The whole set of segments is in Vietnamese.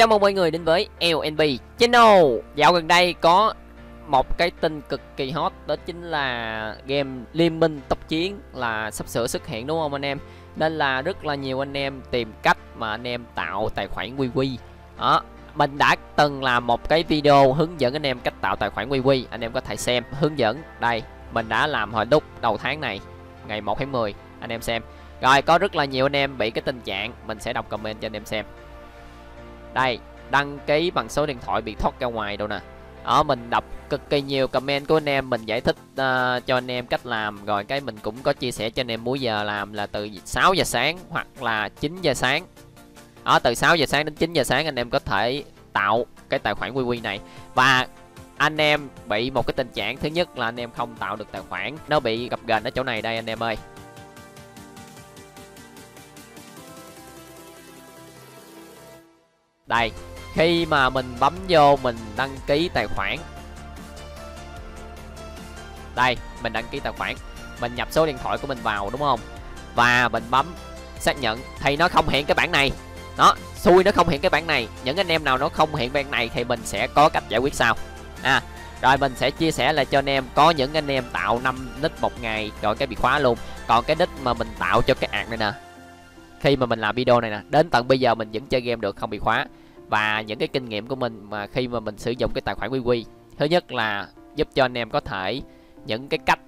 Chào mừng mọi người đến với LNB Channel. Dạo gần đây có một cái tin cực kỳ hot, Đó chính là game Liên minh tốc chiến là sắp sửa xuất hiện, đúng không anh em? Nên là rất là nhiều anh em tìm cách mà anh em tạo tài khoản QQ Đó, mình đã từng làm một cái video hướng dẫn anh em cách tạo tài khoản QQ Anh em có thể xem, hướng dẫn. Đây, mình đã làm hồi lúc đầu tháng này, Ngày 1 tháng 10 anh em xem. Rồi, có rất là nhiều anh em bị cái tình trạng, Mình sẽ đọc comment cho anh em xem đây đăng ký bằng số điện thoại bị thoát ra ngoài đâu nè. Đó mình đọc cực kỳ nhiều comment của anh em mình giải thích uh, cho anh em cách làm. Rồi cái mình cũng có chia sẻ cho anh em múi giờ làm là từ 6 giờ sáng hoặc là 9 giờ sáng. Ở từ 6 giờ sáng đến 9 giờ sáng anh em có thể tạo cái tài khoản QQ này. Và anh em bị một cái tình trạng thứ nhất là anh em không tạo được tài khoản. Nó bị gặp gền ở chỗ này đây anh em ơi. Đây, khi mà mình bấm vô mình đăng ký tài khoản. Đây, mình đăng ký tài khoản. Mình nhập số điện thoại của mình vào, đúng không? Và mình bấm xác nhận. Thì nó không hiện cái bảng này. Nó xui nó không hiện cái bảng này. Những anh em nào nó không hiện bảng này thì mình sẽ có cách giải quyết sau. À rồi mình sẽ chia sẻ lại cho anh em. Có những anh em tạo 5 nick một ngày rồi cái bị khóa luôn. Còn cái nick mà mình tạo cho cái ạc này nè. Khi mà mình làm video này nè, đến tận bây giờ mình vẫn chơi game được, không bị khóa và những cái kinh nghiệm của mình mà khi mà mình sử dụng cái tài khoản QQ thứ nhất là giúp cho anh em có thể những cái cách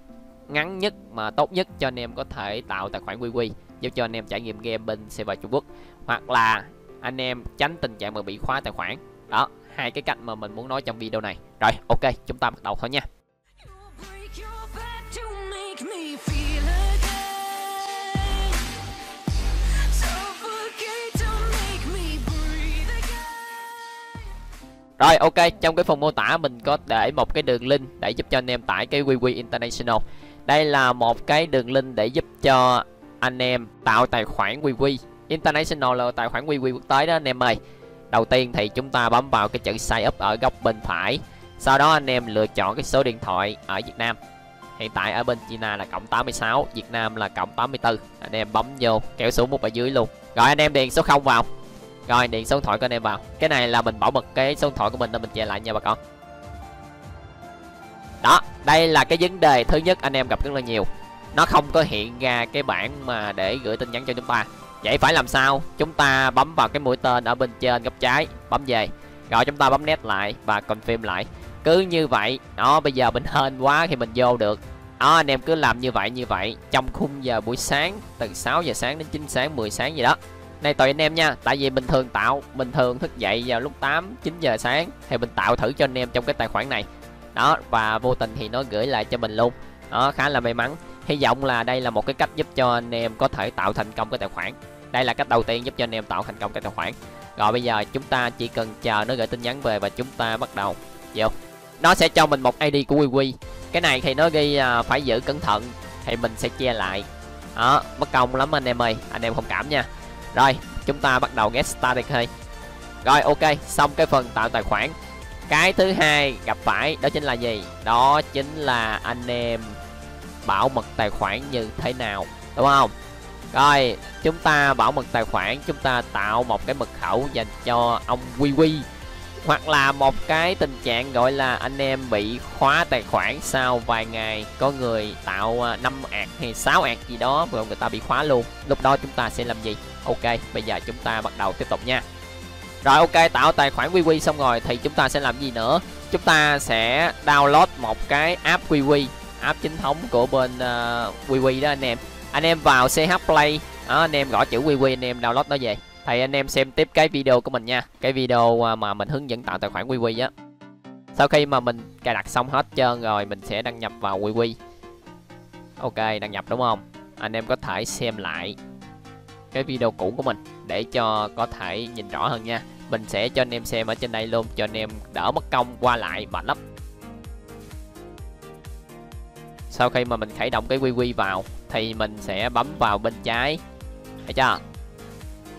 ngắn nhất mà tốt nhất cho anh em có thể tạo tài khoản QQ giúp cho anh em trải nghiệm game bên server Trung Quốc, hoặc là anh em tránh tình trạng mà bị khóa tài khoản. Đó, hai cái cách mà mình muốn nói trong video này. Rồi, ok, chúng ta bắt đầu thôi nha. Rồi ok, trong cái phần mô tả mình có để một cái đường link để giúp cho anh em tải cái QQ International. Đây là một cái đường link để giúp cho anh em tạo tài khoản QQ International là tài khoản QQ quốc tế đó anh em ơi. Đầu tiên thì chúng ta bấm vào cái chữ sign up ở góc bên phải. Sau đó anh em lựa chọn cái số điện thoại ở Việt Nam. Hiện tại ở bên China là cộng 86, Việt Nam là cộng 84. Anh em bấm vô, kéo xuống một ở dưới luôn. Rồi anh em điền số 0 vào rồi, điện số điện thoại của anh em vào. Cái này là mình bảo mật cái số điện thoại của mình nên mình che lại nha bà con. Đó, đây là cái vấn đề thứ nhất anh em gặp rất là nhiều. Nó không có hiện ra cái bảng mà để gửi tin nhắn cho chúng ta. Vậy phải làm sao? Chúng ta bấm vào cái mũi tên ở bên trên góc trái, bấm về. Rồi chúng ta bấm nét lại và confirm lại. Cứ như vậy đó bây giờ mình hên quá thì mình vô được. Đó, anh em cứ làm như vậy như vậy. Trong khung giờ buổi sáng, từ 6 giờ sáng đến 9 sáng 10 sáng gì đó này tùy anh em nha, tại vì bình thường tạo bình thường thức dậy vào lúc 8 9 giờ sáng thì mình tạo thử cho anh em trong cái tài khoản này. Đó, và vô tình thì nó gửi lại cho mình luôn. Đó, khá là may mắn. Hy vọng là đây là một cái cách giúp cho anh em có thể tạo thành công cái tài khoản. Đây là cách đầu tiên giúp cho anh em tạo thành công cái tài khoản. Rồi bây giờ chúng ta chỉ cần chờ nó gửi tin nhắn về và chúng ta bắt đầu. Vô. Nó sẽ cho mình một id của wiwi cái này thì nó ghi à, phải giữ cẩn thận thì mình sẽ che lại. Đó mất công lắm anh em ơi. Anh em không cảm nha rồi, chúng ta bắt đầu get started thôi. Rồi, ok, xong cái phần tạo tài khoản. Cái thứ hai gặp phải, đó chính là gì? Đó chính là anh em bảo mật tài khoản như thế nào, đúng không? Rồi, chúng ta bảo mật tài khoản, chúng ta tạo một cái mật khẩu dành cho ông quy quy hoặc là một cái tình trạng gọi là anh em bị khóa tài khoản sau vài ngày có người tạo à, 5 ạc hay 6 ạc gì đó rồi người ta bị khóa luôn. Lúc đó chúng ta sẽ làm gì? Ok bây giờ chúng ta bắt đầu tiếp tục nha. Rồi ok tạo tài khoản QQ xong rồi thì chúng ta sẽ làm gì nữa? Chúng ta sẽ download một cái app QQ app chính thống của bên à, uh, QQ đó anh em. Anh em vào CH Play đó, anh em gõ chữ QQ anh em download nó về thì anh em xem tiếp cái video của mình nha. Cái video à, mà mình hướng dẫn tạo tài khoản QQ á. Sau khi mà mình cài đặt xong hết trơn rồi, mình sẽ đăng nhập vào QQ ok, đăng nhập đúng không? Anh em có thể xem lại cái video cũ của mình để cho có thể nhìn rõ hơn nha. Mình sẽ cho anh em xem ở trên đây luôn, cho anh em đỡ mất công qua lại mệt lắm. Sau khi mà mình khởi động cái QQ vào, thì mình sẽ bấm vào bên trái. Thấy chưa?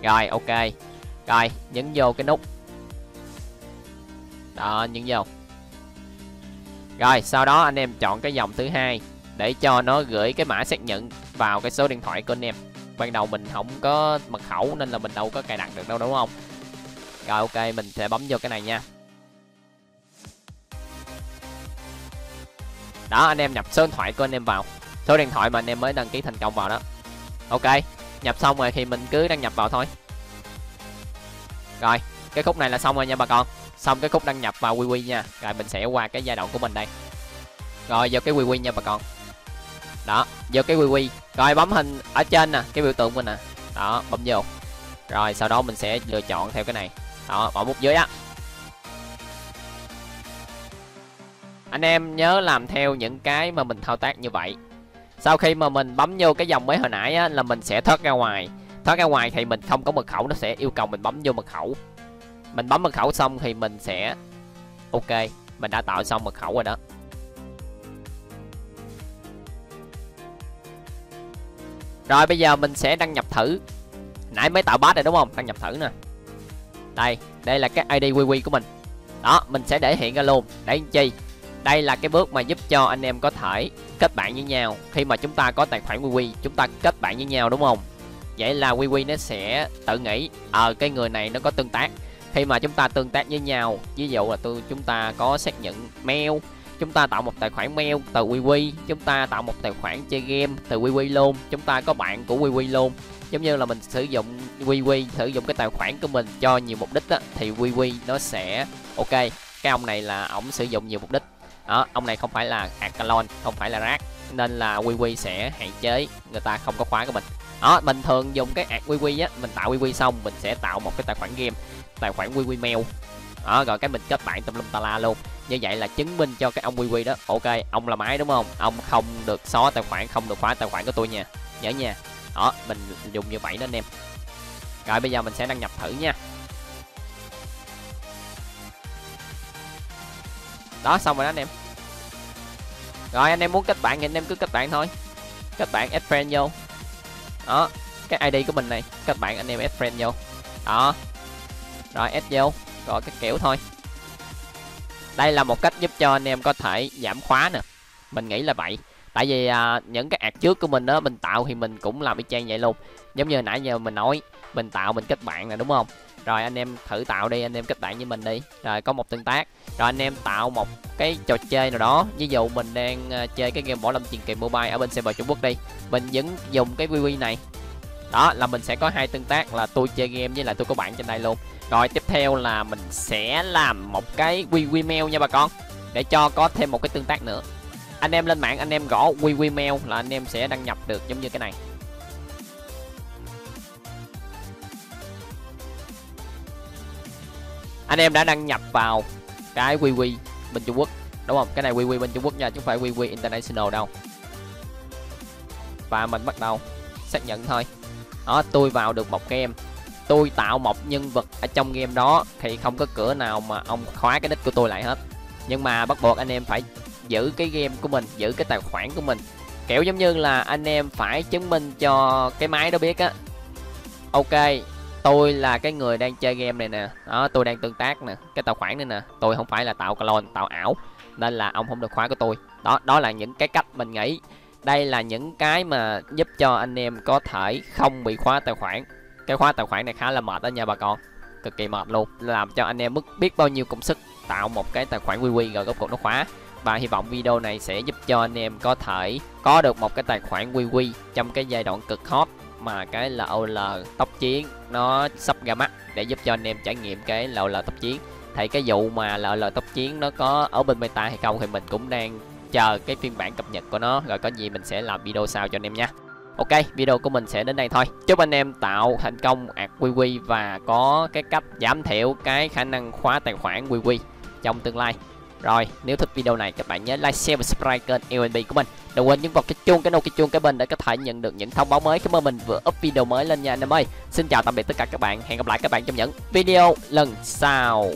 Rồi, ok. Rồi, nhấn vô cái nút. Đó, nhấn vô. Rồi, sau đó anh em chọn cái dòng thứ hai để cho nó gửi cái mã xác nhận vào cái số điện thoại của anh em. Ban đầu mình không có mật khẩu nên là mình đâu có cài đặt được đâu, đúng không? Rồi, ok, mình sẽ bấm vô cái này nha. Đó, anh em nhập số điện thoại của anh em vào. Số điện thoại mà anh em mới đăng ký thành công vào đó. Ok nhập xong rồi thì mình cứ đăng nhập vào thôi. Rồi, cái khúc này là xong rồi nha bà con. Xong cái khúc đăng nhập vào quy nha. Rồi mình sẽ qua cái giai đoạn của mình đây. Rồi, vô cái quy nha bà con. Đó, vô cái quy rồi, bấm hình ở trên nè, cái biểu tượng mình nè. Đó, bấm vô. Rồi, sau đó mình sẽ lựa chọn theo cái này. Đó, bỏ bút dưới á. Anh em nhớ làm theo những cái mà mình thao tác như vậy sau khi mà mình bấm vô cái dòng mấy hồi nãy á, là mình sẽ thoát ra ngoài. Thoát ra ngoài thì mình không có mật khẩu nó sẽ yêu cầu mình bấm vô mật khẩu. Mình bấm mật khẩu xong thì mình sẽ ok mình đã tạo xong mật khẩu rồi đó. Rồi bây giờ mình sẽ đăng nhập thử. Nãy mới tạo bát rồi đúng không? Đăng nhập thử nè. Đây đây là cái id qq của mình. Đó mình sẽ để hiện ra luôn. Để chi? Đây là cái bước mà giúp cho anh em có thể kết bạn với nhau. Khi mà chúng ta có tài khoản qq chúng ta kết bạn với nhau đúng không? Vậy là qq nó sẽ tự nghĩ ờ à, cái người này nó có tương tác. Khi mà chúng ta tương tác với nhau ví dụ là tôi chúng ta có xác nhận mail chúng ta tạo một tài khoản mail từ QQ chúng ta tạo một tài khoản chơi game từ QQ luôn chúng ta có bạn của QQ luôn. Giống như là mình sử dụng QQ sử dụng cái tài khoản của mình cho nhiều mục đích á, thì QQ nó sẽ ok cái ông này là ổng sử dụng nhiều mục đích đó, ông này không phải là Acalon không phải là rác, nên là QQ sẽ hạn chế, người ta không có khóa của mình. Đó, mình thường dùng cái ạc QQ á, mình tạo QQ xong, mình sẽ tạo một cái tài khoản game, tài khoản QQ mail. Đó, rồi cái mình kết bạn tâm lum ta la luôn. Như vậy là chứng minh cho cái ông quy quy đó, ok, ông là máy đúng không? Ông không được xóa tài khoản, không được khóa tài khoản của tôi nha, nhớ nha. Đó, mình dùng như vậy đó anh em. Rồi bây giờ mình sẽ đăng nhập thử nha. Đó xong rồi đó anh em. Rồi anh em muốn kết bạn thì anh em cứ kết bạn thôi. Kết bạn add friend vô. Đó cái id của mình này kết bạn anh em add friend vô. Đó. Rồi add vô. Rồi cái kiểu thôi. Đây là một cách giúp cho anh em có thể giảm khóa nè. Mình nghĩ là vậy. Tại vì à, những cái ạc trước của mình đó mình tạo thì mình cũng làm y chang vậy luôn. Giống như nãy giờ mình nói mình tạo mình kết bạn nè đúng không? Rồi, anh em thử tạo đi, anh em kết bạn với mình đi. Rồi, có một tương tác. Rồi, anh em tạo một cái trò chơi nào đó. Ví dụ mình đang ờ, chơi cái game võ lâm truyền kỳ mobile ở bên server trung quốc đi. Mình vẫn dùng cái vv này. Đó, là mình sẽ có hai tương tác là tôi chơi game với lại tôi có bạn trên đây luôn. Rồi, tiếp theo là mình sẽ làm một cái QQ mail nha bà con. Để cho có thêm một cái tương tác nữa. Anh em lên mạng, anh em gõ QQ mail là anh em sẽ đăng nhập được giống như cái này. Anh em đã đăng nhập vào cái QQ bên Trung Quốc, đúng không? Cái này QQ bên Trung Quốc nha, chứ không phải QQ International đâu. Và mình bắt đầu xác nhận thôi. Đó, tôi vào được một game. Tôi tạo một nhân vật ở trong game đó thì không có cửa nào mà ông khóa cái nick của tôi lại hết. Nhưng mà bắt buộc anh em phải giữ cái game của mình, giữ cái tài khoản của mình. Kiểu giống như là anh em phải chứng minh cho cái máy đó biết á. Ok tôi là cái người đang chơi game này nè. Đó, tôi đang tương tác nè. Cái tài khoản này nè. Tôi không phải là tạo clone, tạo ảo. Nên là ông không được khóa của tôi. Đó đó là những cái cách mình nghĩ. Đây là những cái mà giúp cho anh em có thể không bị khóa tài khoản. Cái khóa tài khoản này khá là mệt đó nha bà con. Cực kỳ mệt luôn. Làm cho anh em mất biết bao nhiêu công sức tạo một cái tài khoản QQ rồi gốc cục nó khóa. Và hy vọng video này sẽ giúp cho anh em có thể có được một cái tài khoản QQ trong cái giai đoạn cực hot mà cái LOL tốc chiến nó sắp ra mắt để giúp cho anh em trải nghiệm cái LOL tốc chiến thì cái vụ mà LOL tốc chiến nó có ở bên beta hay không thì mình cũng đang chờ cái phiên bản cập nhật của nó rồi có gì mình sẽ làm video sau cho anh em nha Ok, video của mình sẽ đến đây thôi. Chúc anh em tạo thành công ạc QQ và có cái cách giảm thiểu cái khả năng khóa tài khoản QQ trong tương lai. Rồi, nếu thích video này các bạn nhớ like, share và subscribe kênh LNB của mình. Đừng quên nhấn vào cái chuông, cái nút cái chuông cái bên để có thể nhận được những thông báo mới khi mà mình vừa up video mới lên nha anh em ơi. Xin chào tạm biệt tất cả các bạn. Hẹn gặp lại các bạn trong những video lần sau.